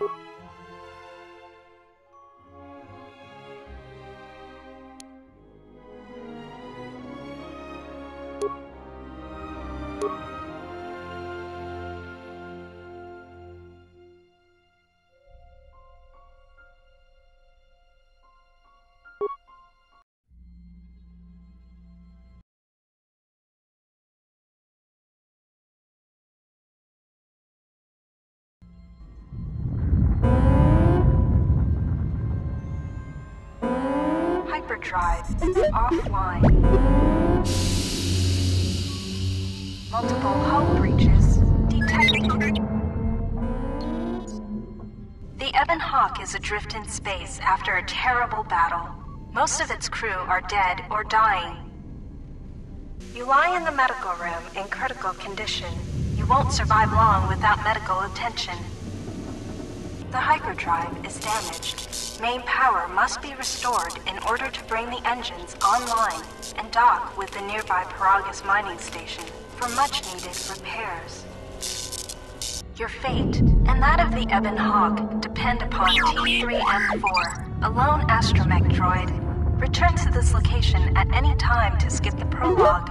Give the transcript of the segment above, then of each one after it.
you hyperdrive offline. Multiple hull breaches detected. The Ebon Hawk is adrift in space after a terrible battle. Most of its crew are dead or dying. You lie in the medical room in critical condition. You won't survive long without medical attention. The hyperdrive is damaged. Main power must be restored in order to bring the engines online and dock with the nearby Peragus mining station for much needed repairs. Your fate and that of the Ebon Hawk depend upon T3-M4, a lone astromech droid. Return to this location at any time to skip the prologue.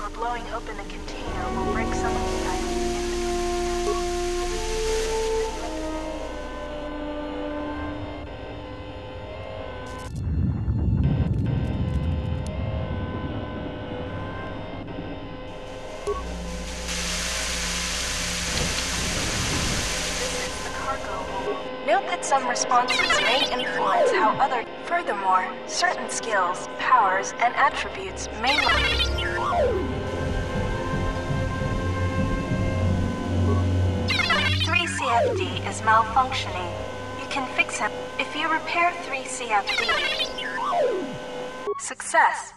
Or blowing open a container will break some of the items in the the. Note that some responses may influence how other. Furthermore, certain skills, powers, and attributes may. 3CFD is malfunctioning. You can fix it if you repair 3CFD. Success.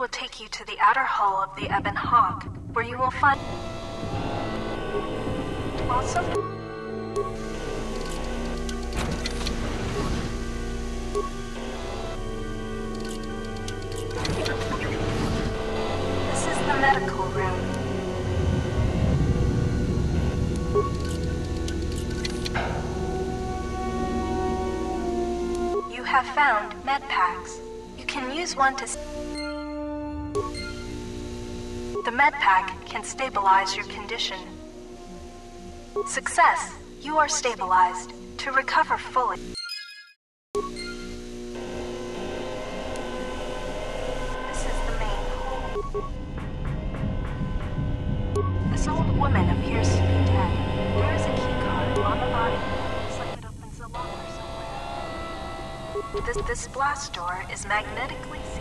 Will take you to the outer hull of the Ebon Hawk, where you will find. Also, this is the medical room. You have found med packs. You can use one to. The med pack can stabilize your condition. Success! You are stabilized. To recover fully. This is the main hall. This old woman appears to be dead. There is a key card on the body. Looks like it opens a locker somewhere. This, this blast door is magnetically sealed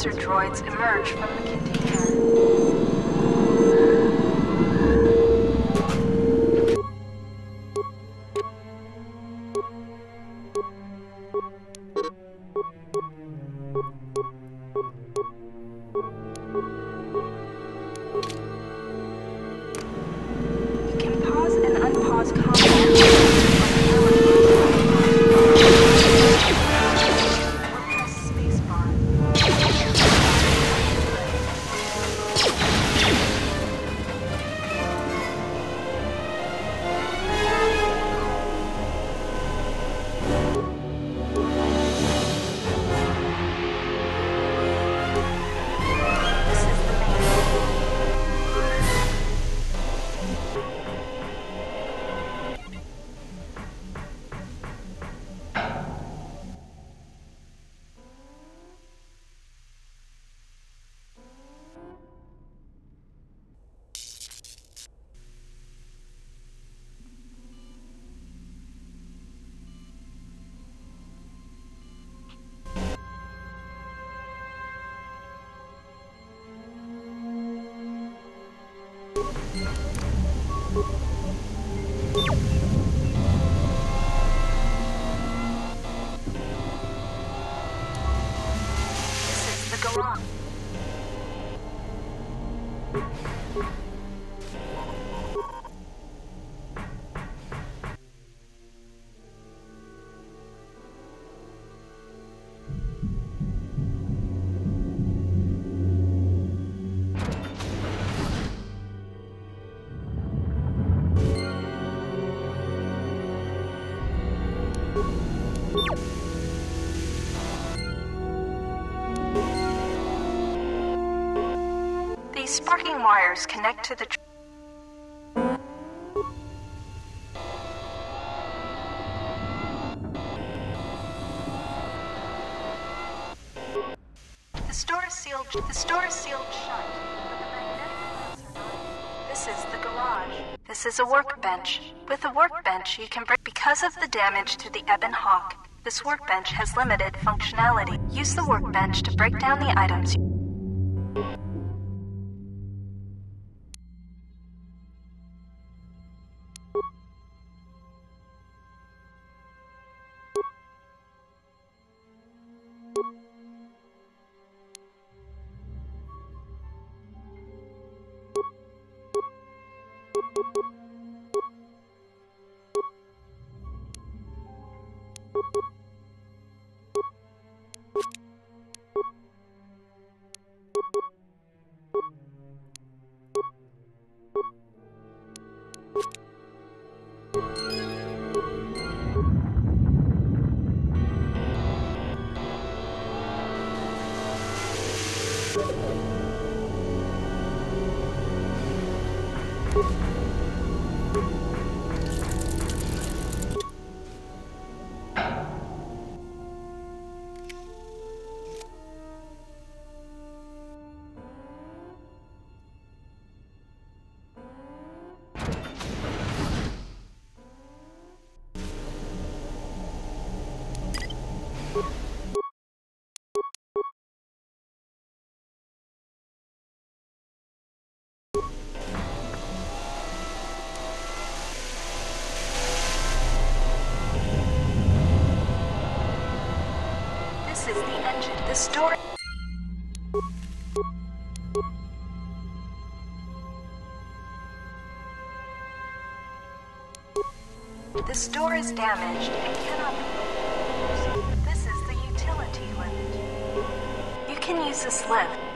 sensor droids emerge from the container. Sparking wires connect to the. The store is sealed. The store is sealed shut. This is the garage. This is a workbench. With a workbench, you can break. Because of the damage to the Ebon Hawk, this workbench has limited functionality. Use the workbench to break down the items. Is the engine. The door is damaged and cannot be used. This is the utility lift. You can use this lift.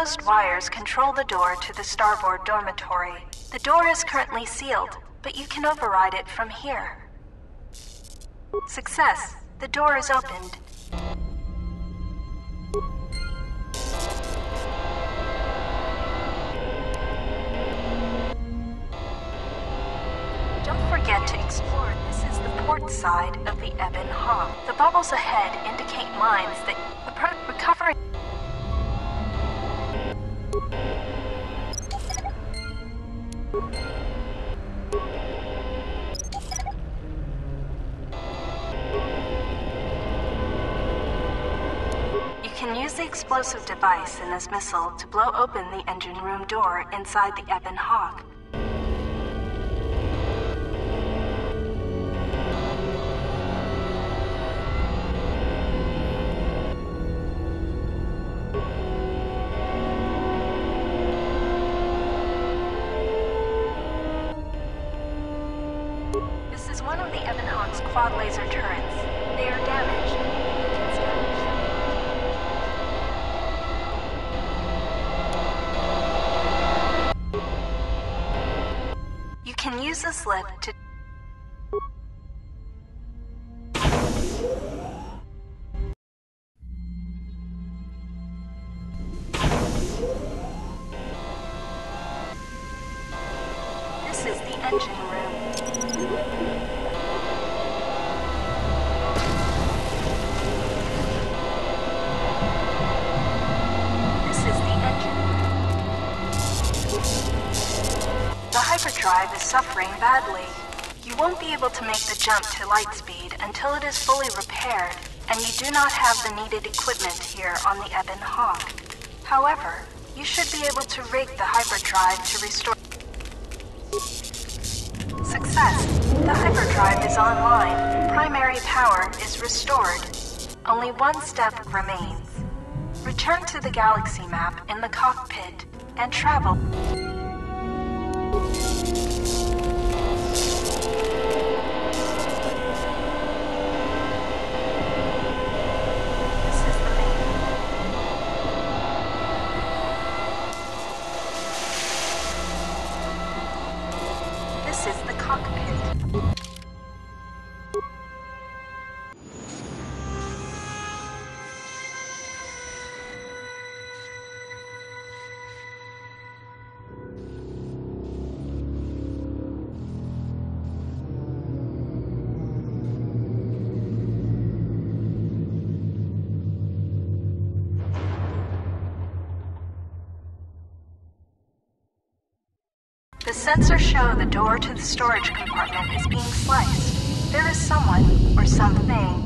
Exposed wires control the door to the starboard dormitory. The door is currently sealed, but you can override it from here. Success. The door is opened. Don't forget to explore. This is the port side of the Ebon Hawk. The bubbles ahead indicate mines that appro- recovery. Can use the explosive device in this missile to blow open the engine room door inside the Ebon Hawk. Engine room. This is the engine. The hyperdrive is suffering badly. You won't be able to make the jump to light speed until it is fully repaired, and you do not have the needed equipment here on the Ebon Hawk. However, you should be able to rig the hyperdrive to restore. Success! The hyperdrive is online. Primary power is restored. Only one step remains. Return to the galaxy map in the cockpit and travel. Sensors show the door to the storage compartment is being sliced. There is someone or something.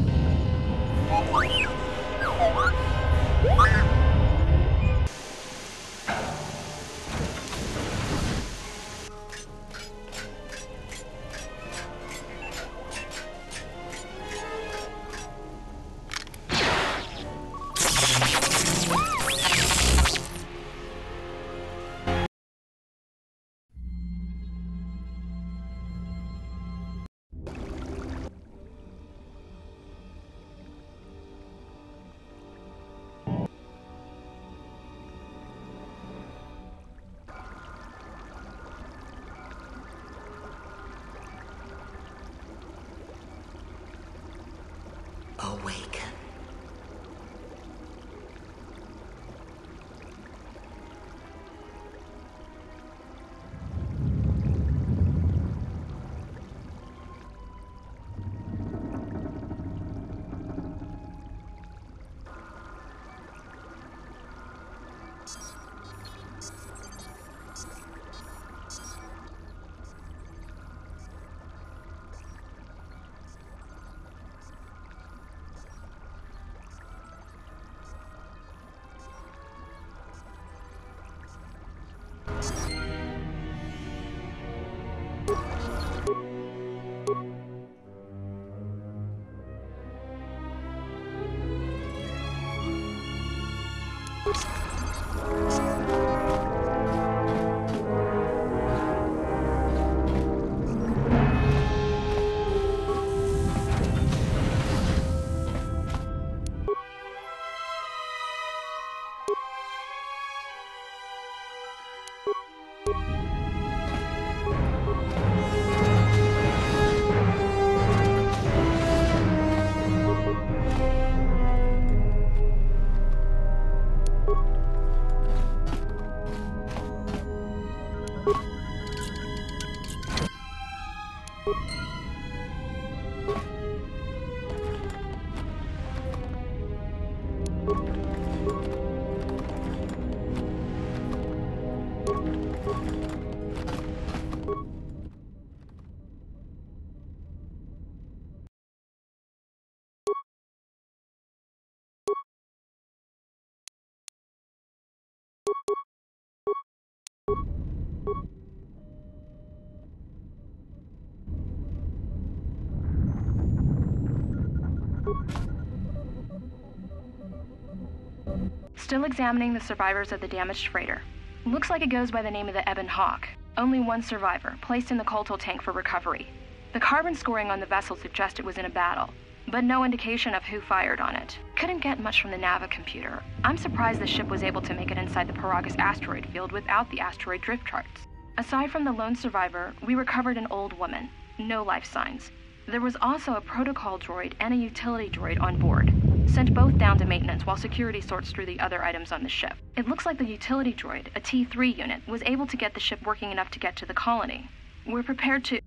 Still examining the survivors of the damaged freighter. Looks like it goes by the name of the Ebon Hawk. Only one survivor, placed in the kolto tank for recovery. The carbon scoring on the vessel suggests it was in a battle, but no indication of who fired on it. Couldn't get much from the Nava computer. I'm surprised the ship was able to make it inside the Peragus asteroid field without the asteroid drift charts. Aside from the lone survivor, we recovered an old woman. No life signs. There was also a protocol droid and a utility droid on board. Sent both down to maintenance while security sorts through the other items on the ship. It looks like the utility droid, a T3 unit, was able to get the ship working enough to get to the colony. We're prepared to.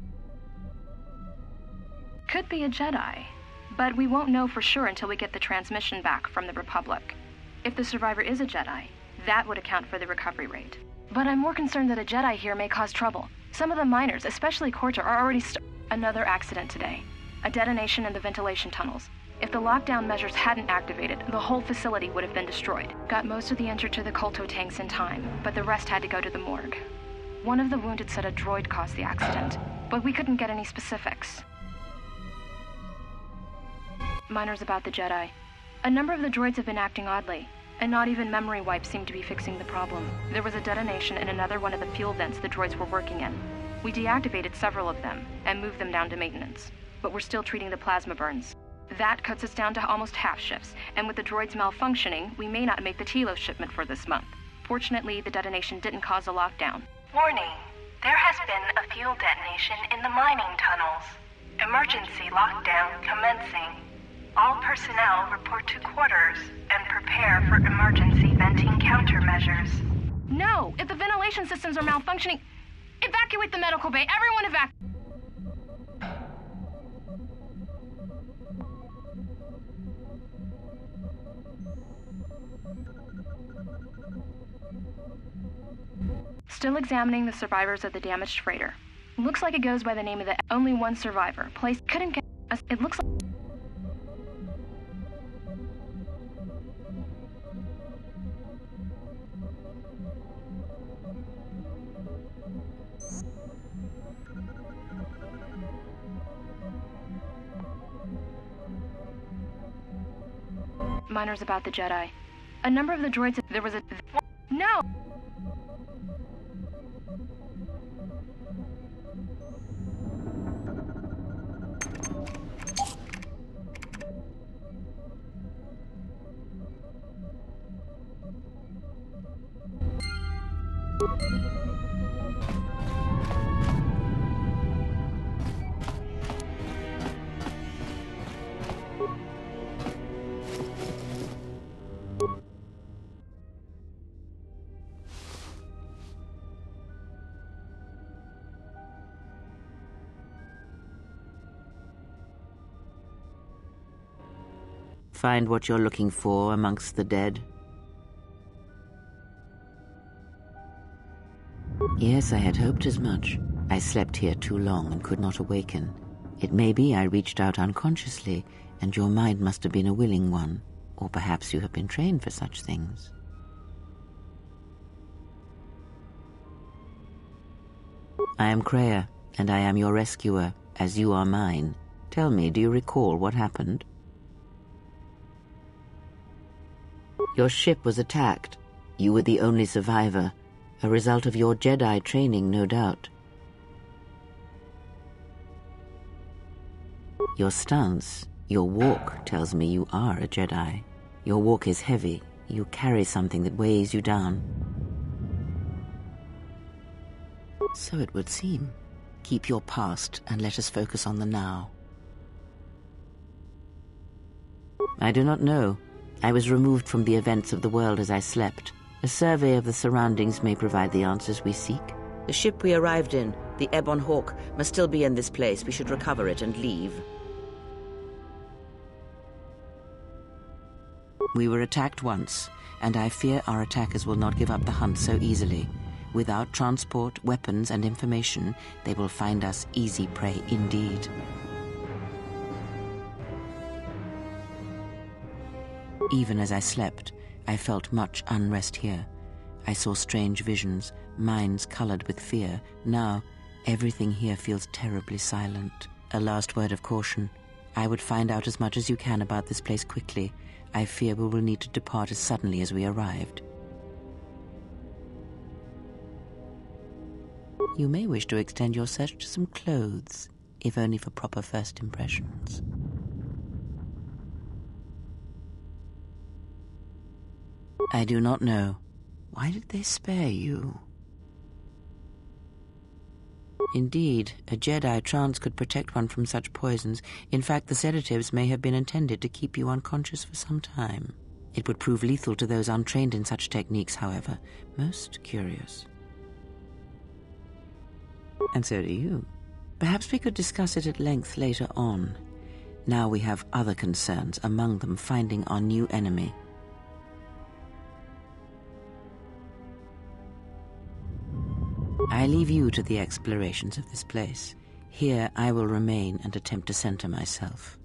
Could be a Jedi, but we won't know for sure until we get the transmission back from the Republic. If the survivor is a Jedi, that would account for the recovery rate. But I'm more concerned that a Jedi here may cause trouble. Some of the miners, especially Coorta, are already Another accident today. A detonation in the ventilation tunnels. If the lockdown measures hadn't activated, the whole facility would have been destroyed. Got most of the injured to the kolto tanks in time, but the rest had to go to the morgue. One of the wounded said a droid caused the accident, but we couldn't get any specifics. Miners about the Jedi. A number of the droids have been acting oddly, and not even memory wipes seem to be fixing the problem. There was a detonation in another one of the fuel vents the droids were working in. We deactivated several of them and moved them down to maintenance, but we're still treating the plasma burns. That cuts us down to almost half shifts, and with the droids malfunctioning, we may not make the Telos shipment for this month. Fortunately, the detonation didn't cause a lockdown. Warning. There has been a fuel detonation in the mining tunnels. Emergency lockdown commencing. All personnel report to quarters and prepare for emergency venting countermeasures. No! If the ventilation systems are malfunctioning, evacuate the medical bay. Everyone evacuate. Still examining the survivors of the damaged freighter. Looks like it goes by the name of the only one survivor. Place couldn't get. us. It looks like. Miners about the Jedi. A number of the droids. There was a. No! Find what you're looking for amongst the dead? Yes, I had hoped as much. I slept here too long and could not awaken. It may be I reached out unconsciously, and your mind must have been a willing one, or perhaps you have been trained for such things. I am Kreia, and I am your rescuer, as you are mine. Tell me, do you recall what happened? Your ship was attacked. You were the only survivor, a result of your Jedi training, no doubt. Your stance, your walk tells me you are a Jedi. Your walk is heavy. You carry something that weighs you down. So it would seem. Keep your past and let us focus on the now. I do not know. I was removed from the events of the world as I slept. A survey of the surroundings may provide the answers we seek. The ship we arrived in, the Ebon Hawk, must still be in this place. We should recover it and leave. We were attacked once, and I fear our attackers will not give up the hunt so easily. Without transport, weapons, and information, they will find us easy prey indeed. Even as I slept, I felt much unrest here. I saw strange visions, minds colored with fear. Now, everything here feels terribly silent. A last word of caution. I would find out as much as you can about this place quickly. I fear we will need to depart as suddenly as we arrived. You may wish to extend your search to some clothes, if only for proper first impressions. I do not know. Why did they spare you? Indeed, a Jedi trance could protect one from such poisons. In fact, the sedatives may have been intended to keep you unconscious for some time. It would prove lethal to those untrained in such techniques, however. Most curious. And so do you. Perhaps we could discuss it at length later on. Now we have other concerns, among them finding our new enemy. I leave you to the explorations of this place. Here I will remain and attempt to center myself.